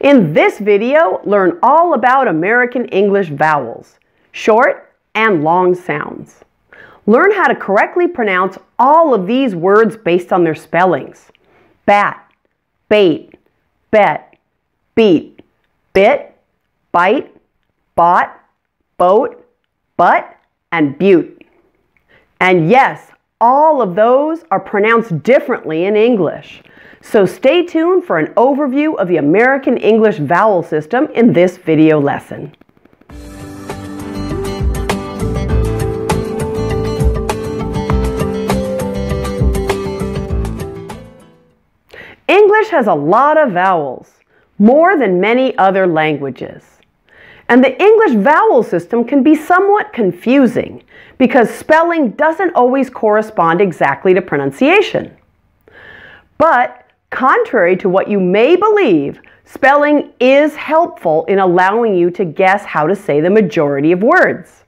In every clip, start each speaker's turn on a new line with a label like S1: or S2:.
S1: In this video, learn all about American English vowels, short and long sounds. Learn how to correctly pronounce all of these words based on their spellings. Bat, bait, bet, beat, bit, bite, bought, boat, butt, and butte. And yes, all of those are pronounced differently in English. So stay tuned for an overview of the American English vowel system in this video lesson. English has a lot of vowels, more than many other languages. And the English vowel system can be somewhat confusing because spelling doesn't always correspond exactly to pronunciation. But contrary to what you may believe, spelling is helpful in allowing you to guess how to say the majority of words.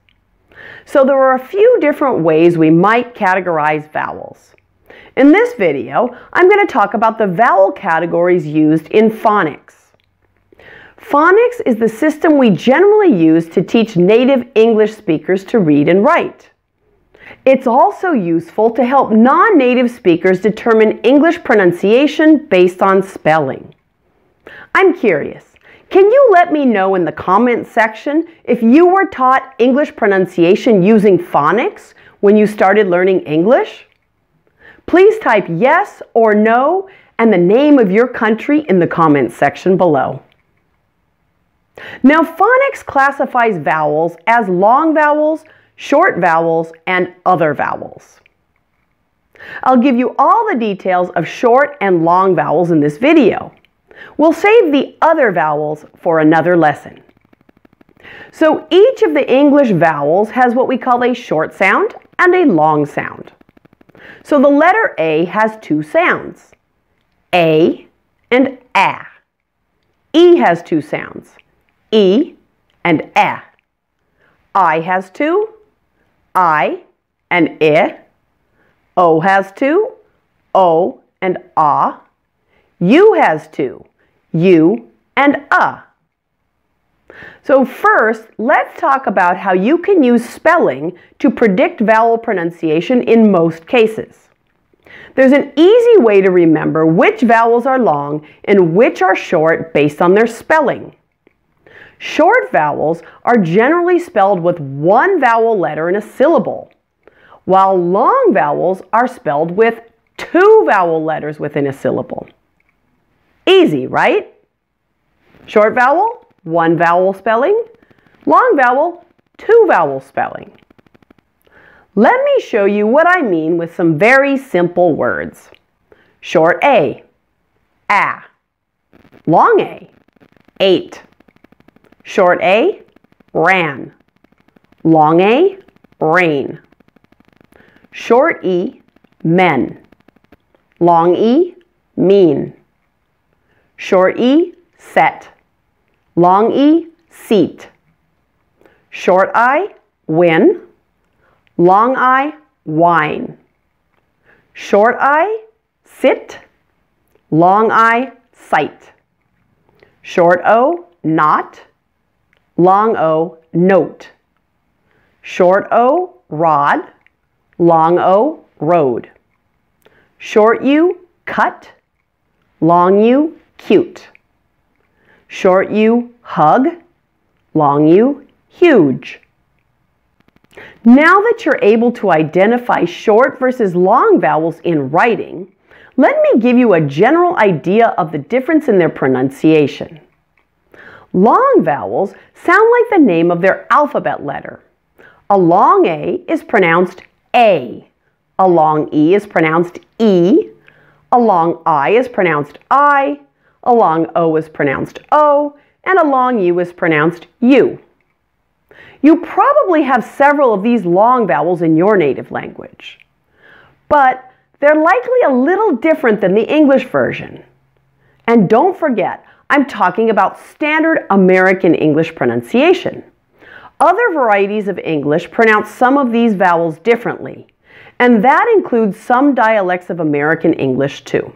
S1: So there are a few different ways we might categorize vowels. In this video, I'm going to talk about the vowel categories used in phonics. Phonics is the system we generally use to teach native English speakers to read and write. It's also useful to help non-native speakers determine English pronunciation based on spelling. I'm curious, can you let me know in the comments section if you were taught English pronunciation using phonics when you started learning English? Please type yes or no and the name of your country in the comments section below. Now, phonics classifies vowels as long vowels, short vowels, and other vowels. I'll give you all the details of short and long vowels in this video. We'll save the other vowels for another lesson. So each of the English vowels has what we call a short sound and a long sound. So the letter A has two sounds, A and A. E has two sounds, E and E. I has two, I and I. O has two, O and A. U has two, U and A. So first, let's talk about how you can use spelling to predict vowel pronunciation in most cases. There's an easy way to remember which vowels are long and which are short based on their spelling. Short vowels are generally spelled with one vowel letter in a syllable, while long vowels are spelled with two vowel letters within a syllable. Easy, right? Short vowel, one vowel spelling. Long vowel, two vowel spelling. Let me show you what I mean with some very simple words. Short A, a. Long A, ate. Short A, ran. Long A, rain. Short E, men. Long E, mean. Short E, set. Long E, seat. Short I, win. Long I, wine. Short I, sit. Long I, sight. Short O, not. Long O, note. Short O, rod. Long O, road. Short U, cut. Long U, cute. Short U, hug. Long U, huge. Now that you're able to identify short versus long vowels in writing, let me give you a general idea of the difference in their pronunciation. Long vowels sound like the name of their alphabet letter. A long A is pronounced A. A long E is pronounced E. A long I is pronounced I. A long O is pronounced O. And a long U is pronounced U. You probably have several of these long vowels in your native language. But they're likely a little different than the English version. And don't forget, I'm talking about standard American English pronunciation. Other varieties of English pronounce some of these vowels differently, and that includes some dialects of American English too.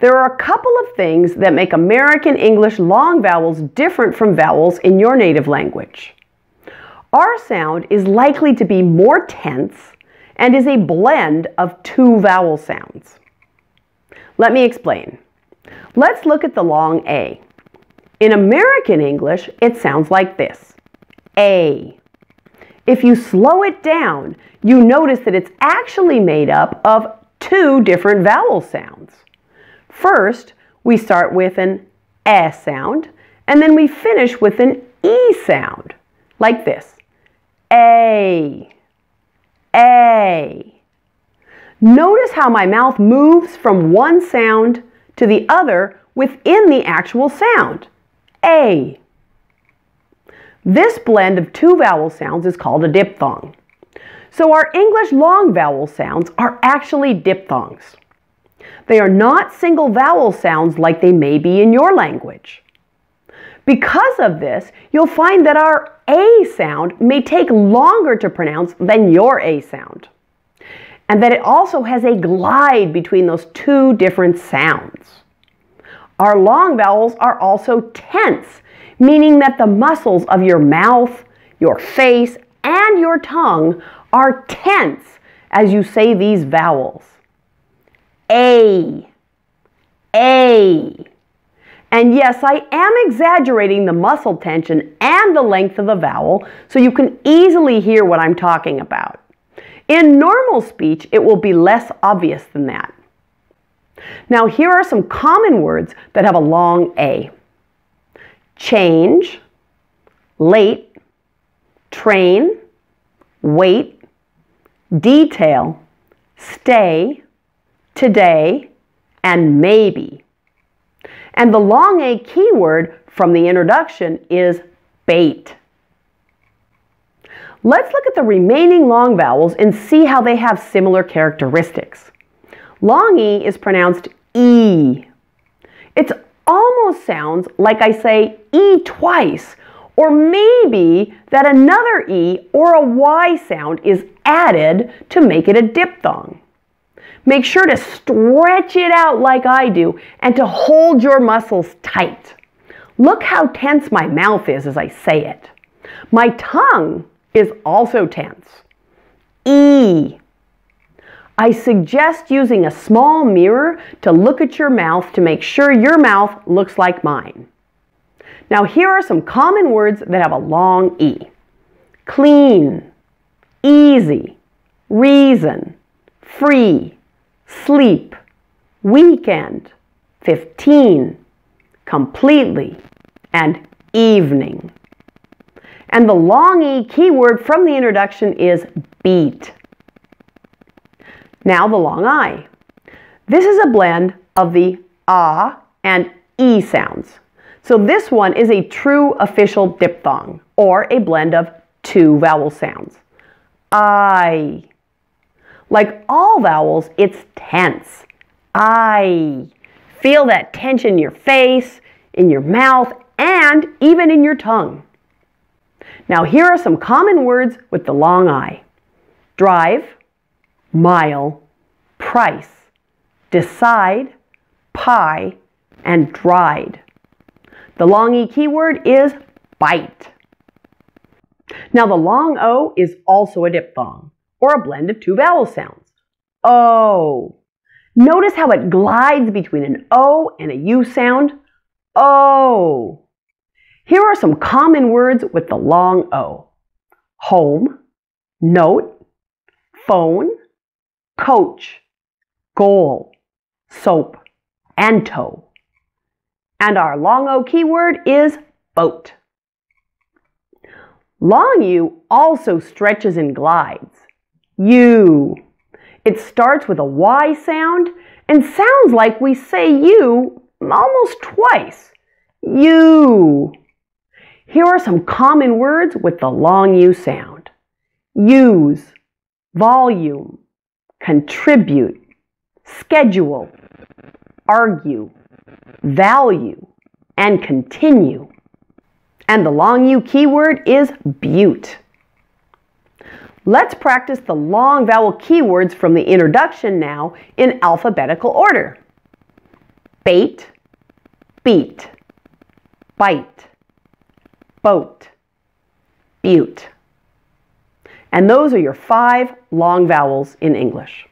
S1: There are a couple of things that make American English long vowels different from vowels in your native language. Our sound is likely to be more tense and is a blend of two vowel sounds. Let me explain. Let's look at the long A. In American English, it sounds like this. A. If you slow it down, you notice that it's actually made up of two different vowel sounds. First, we start with an E sound, and then we finish with an E sound, like this. A, A. Notice how my mouth moves from one sound to the other within the actual sound. A. This blend of two vowel sounds is called a diphthong. So our English long vowel sounds are actually diphthongs. They are not single vowel sounds like they may be in your language. Because of this, you'll find that our A sound may take longer to pronounce than your A sound. And that it also has a glide between those two different sounds. Our long vowels are also tense, meaning that the muscles of your mouth, your face, and your tongue are tense as you say these vowels. A, A. And yes, I am exaggerating the muscle tension and the length of the vowel so you can easily hear what I'm talking about. In normal speech, it will be less obvious than that. Now, here are some common words that have a long A. Change, late, train, wait, detail, stay, today, and maybe. And the long A keyword from the introduction is bait. Let's look at the remaining long vowels and see how they have similar characteristics. Long E is pronounced E. It almost sounds like I say E twice, or maybe that another E or a Y sound is added to make it a diphthong. Make sure to stretch it out like I do and to hold your muscles tight. Look how tense my mouth is as I say it. My tongue is also tense. E. I suggest using a small mirror to look at your mouth to make sure your mouth looks like mine. Now here are some common words that have a long E. Clean, easy, reason, free, sleep, weekend, 15, completely, and evening. And the long E keyword from the introduction is beat. Now the long I. This is a blend of the ah and e sounds. So this one is a true official diphthong, or a blend of two vowel sounds. I. Like all vowels, it's tense. I. Feel that tension in your face, in your mouth, and even in your tongue. Now here are some common words with the long I. Drive, mile, price, decide, pie, and dried. The long E keyword is bite. Now the long O is also a diphthong, or a blend of two vowel sounds. O. Notice how it glides between an O and a U sound. O. Here are some common words with the long O. Home, note, phone, coach, goal, soap, and toe. And our long O keyword is boat. Long U also stretches and glides. U. It starts with a Y sound and sounds like we say you almost twice. You. Here are some common words with the long U sound. Use, volume, contribute, schedule, argue, value, and continue. And the long U keyword is butte. Let's practice the long vowel keywords from the introduction now in alphabetical order. bait, beat, bite, boat, butte. And those are your five long vowels in English.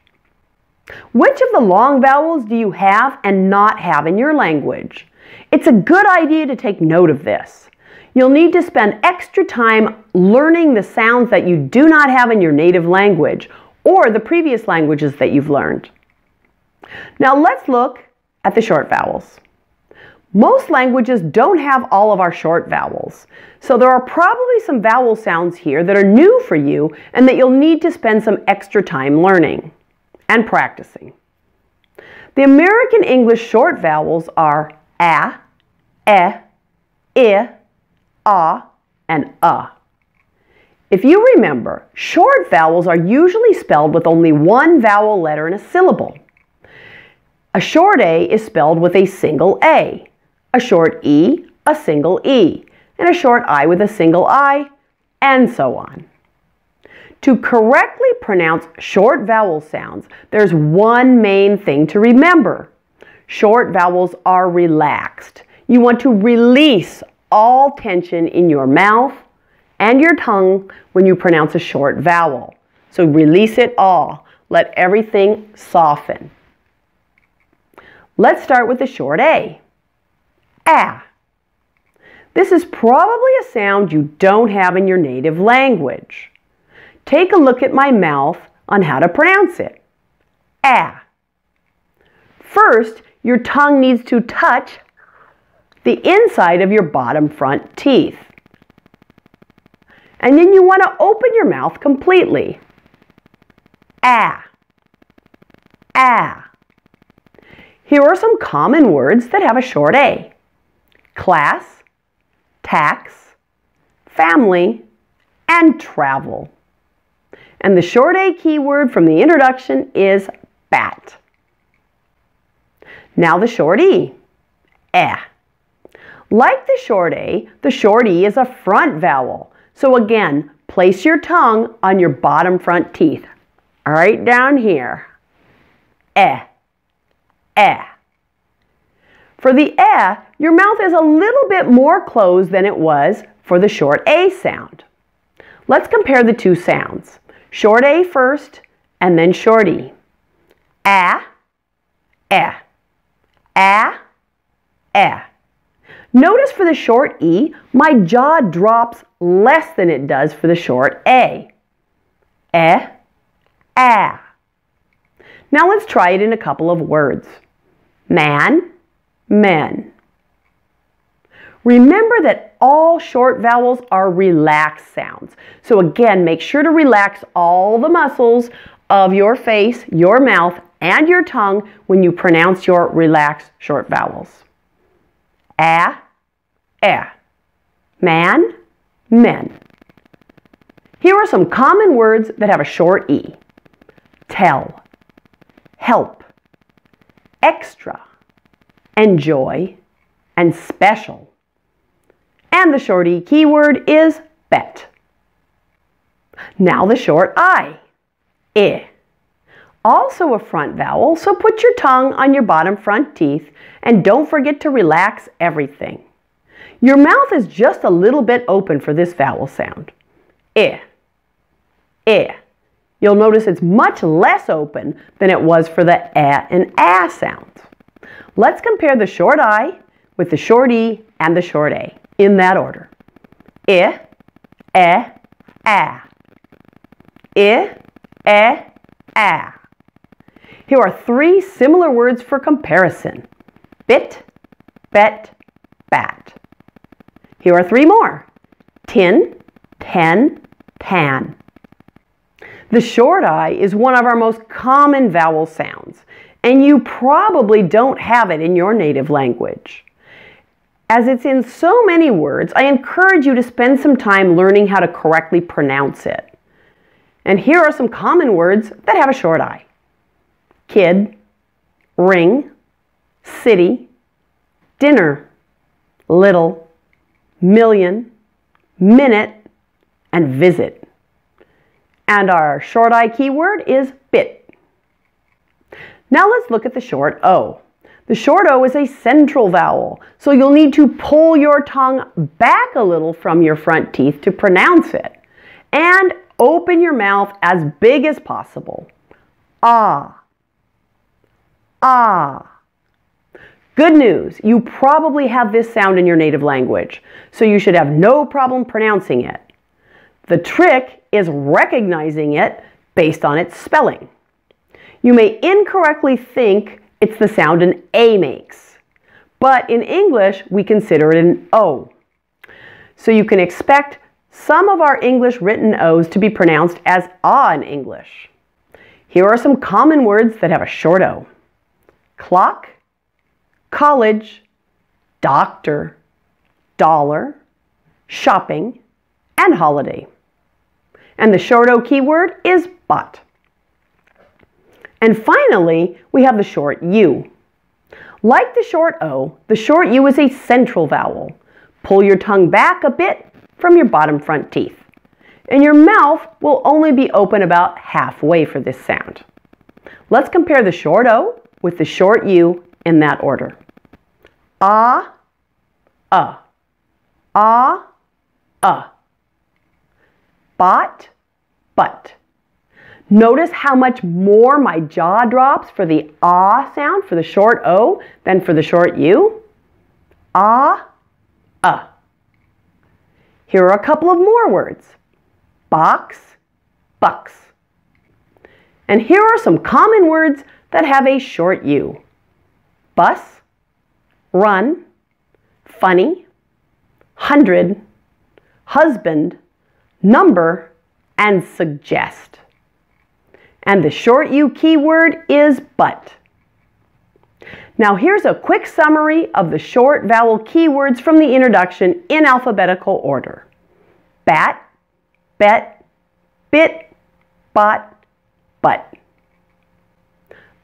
S1: Which of the long vowels do you have and not have in your language? It's a good idea to take note of this. You'll need to spend extra time learning the sounds that you do not have in your native language or the previous languages that you've learned. Now let's look at the short vowels. Most languages don't have all of our short vowels, so there are probably some vowel sounds here that are new for you and that you'll need to spend some extra time learning and practicing. The American English short vowels are a, e, i, a, and uh. If you remember, short vowels are usually spelled with only one vowel letter in a syllable. A short A is spelled with a single A, a short E, a single E, and a short I with a single I, and so on. To correctly pronounce short vowel sounds, there's one main thing to remember. Short vowels are relaxed. You want to release all tension in your mouth and your tongue when you pronounce a short vowel. So release it all. Let everything soften. Let's start with the short A. Ah. This is probably a sound you don't have in your native language. Take a look at my mouth on how to pronounce it. Ah. First, your tongue needs to touch the inside of your bottom front teeth. And then you want to open your mouth completely. Ah. Ah. Here are some common words that have a short A. Class, tax, family, and travel. And the short A keyword from the introduction is bat. Now the short E, eh. Like the short A, the short E is a front vowel. So again, place your tongue on your bottom front teeth, right down here. Eh, eh. For the eh, your mouth is a little bit more closed than it was for the short A sound. Let's compare the two sounds. Short A first, and then short E. Ah, eh, ah, eh. Notice for the short E, my jaw drops less than it does for the short A. Eh, ah. Now let's try it in a couple of words. Man, men. Remember that all short vowels are relaxed sounds. So again, make sure to relax all the muscles of your face, your mouth, and your tongue when you pronounce your relaxed short vowels. A, eh. Man, men. Here are some common words that have a short E. Tell, help, extra, enjoy, and special. And the short E keyword is bet. Now the short I, I. Also a front vowel, so put your tongue on your bottom front teeth and don't forget to relax everything. Your mouth is just a little bit open for this vowel sound. I, I. You'll notice it's much less open than it was for the a and ah a sounds. Let's compare the short I with the short E and the short A in that order. I, e, a. I, e, a. Here are three similar words for comparison. Bit, bet, bat. Here are three more. Tin, ten, tan. The short I is one of our most common vowel sounds, and you probably don't have it in your native language. As it's in so many words, I encourage you to spend some time learning how to correctly pronounce it. And here are some common words that have a short I. Kid, ring, city, dinner, little, million, minute, and visit. And our short I keyword is bit. Now let's look at the short O. The short O is a central vowel, so you'll need to pull your tongue back a little from your front teeth to pronounce it. And open your mouth as big as possible. Ah. Ah. Good news, you probably have this sound in your native language, so you should have no problem pronouncing it. The trick is recognizing it based on its spelling. You may incorrectly think it's the sound an A makes. But in English, we consider it an O. So you can expect some of our English written O's to be pronounced as ah in English. Here are some common words that have a short O. Clock, college, doctor, dollar, shopping, and holiday. And the short O keyword is bot. And finally, we have the short U. Like the short O, the short U is a central vowel. Pull your tongue back a bit from your bottom front teeth. And your mouth will only be open about halfway for this sound. Let's compare the short O with the short U in that order. Ah, uh. Ah, uh. Bot, but. Notice how much more my jaw drops for the ah sound, for the short O, than for the short U. Ah, uh. Here are a couple of more words. Box, bucks. And here are some common words that have a short U. Bus, run, funny, hundred, husband, number, and suggest. And the short U keyword is but. Now here's a quick summary of the short vowel keywords from the introduction in alphabetical order. Bat, bet, bit, bot, but.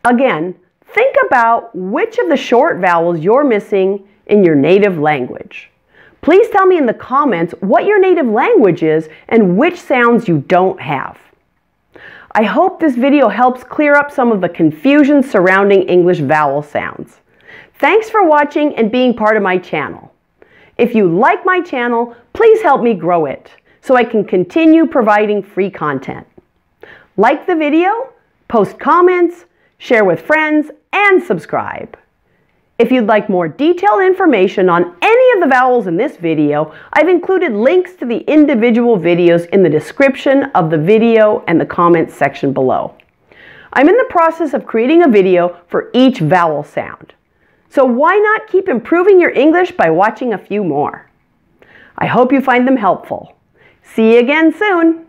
S1: Again, think about which of the short vowels you're missing in your native language. Please tell me in the comments what your native language is and which sounds you don't have. I hope this video helps clear up some of the confusion surrounding English vowel sounds. Thanks for watching and being part of my channel. If you like my channel, please help me grow it so I can continue providing free content. Like the video, post comments, share with friends, and subscribe. If you'd like more detailed information on any of the vowels in this video, I've included links to the individual videos in the description of the video and the comments section below. I'm in the process of creating a video for each vowel sound. So why not keep improving your English by watching a few more? I hope you find them helpful. See you again soon!